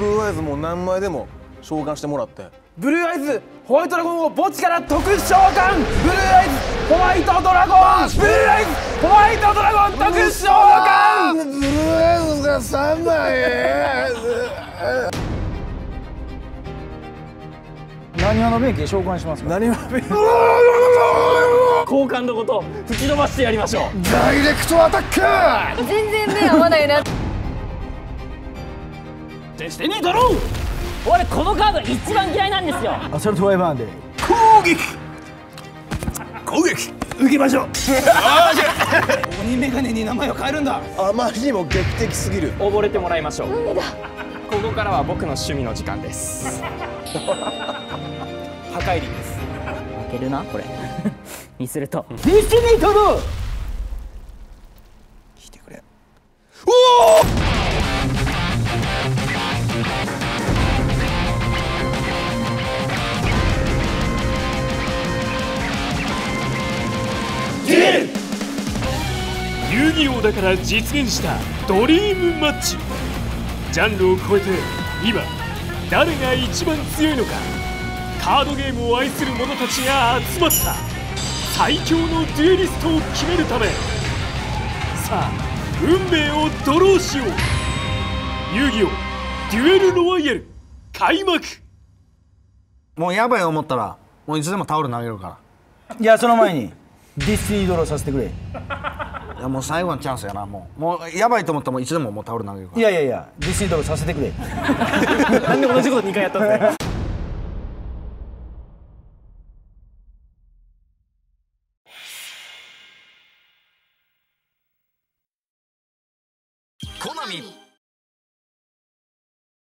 ブルーアイズも何枚でも召喚してもらって。ブルーアイズホワイトドラゴンを墓地から特召喚。ブルーアイズホワイトドラゴン。ブルーアイズホワイトドラゴン特召喚。ブルーアイズが3枚。何話の弁慶召喚しますか？何は好感度ごと吹き飛ばしてやりましょう。ダイレクトアタック。全然目合わないな決してに取ろう。俺このカード一番嫌いなんですよ。アサルトワイバーンで。攻撃。攻撃。受けましょう。鬼メガネに名前を変えるんだ。あまりにも劇的すぎる。溺れてもらいましょう。ここからは僕の趣味の時間です。破壊力です。負けるなこれ。にすると。ディスティニートル聞いてくれ遊戯王だから実現したドリームマッチ。ジャンルを超えて今誰が一番強いのか。カードゲームを愛する者たちが集まった。最強のデュエリストを決めるため。さあ運命をドローしよう。遊戯王デュエルロワイヤル開幕。もうやばい思ったらもういつでもタオル投げるかいやその前にデスティニードローさせてくれ。いやもう最後のチャンスやなもう。もうやばいと思ったらもういつでももうタオル投げるから。いやいやいやデスティニードローさせてくれ。なんで同じこと2回やったんだよ。コナミ。